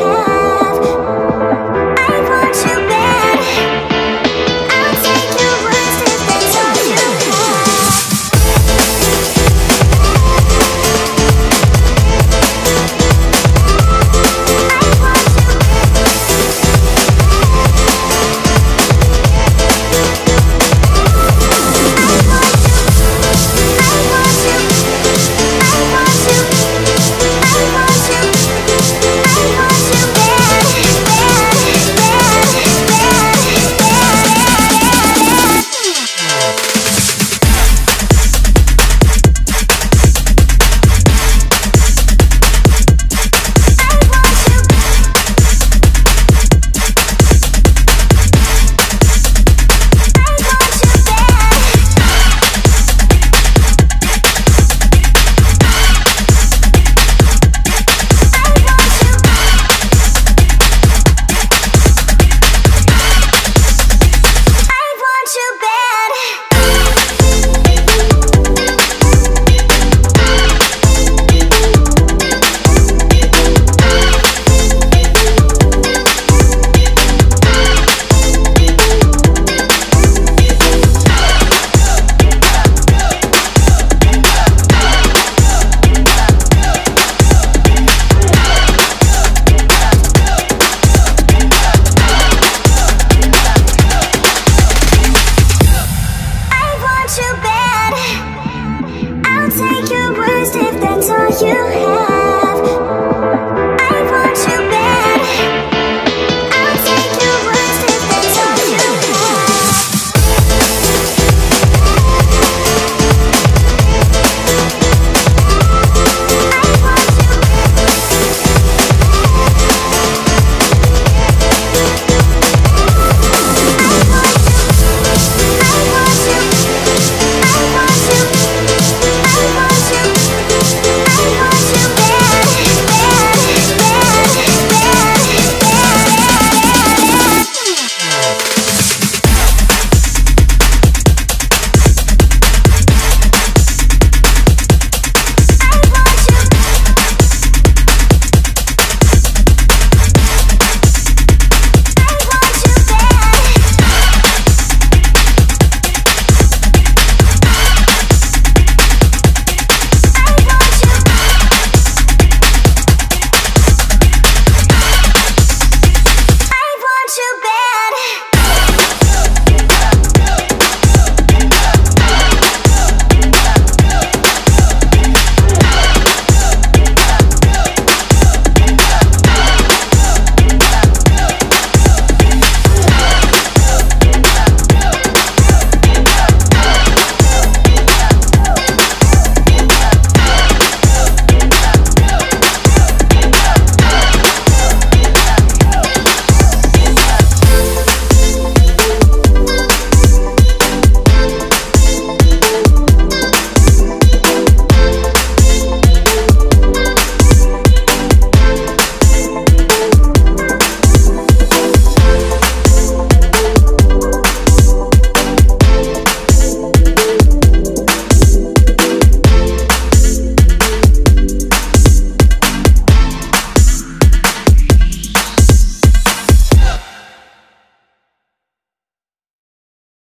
all you have.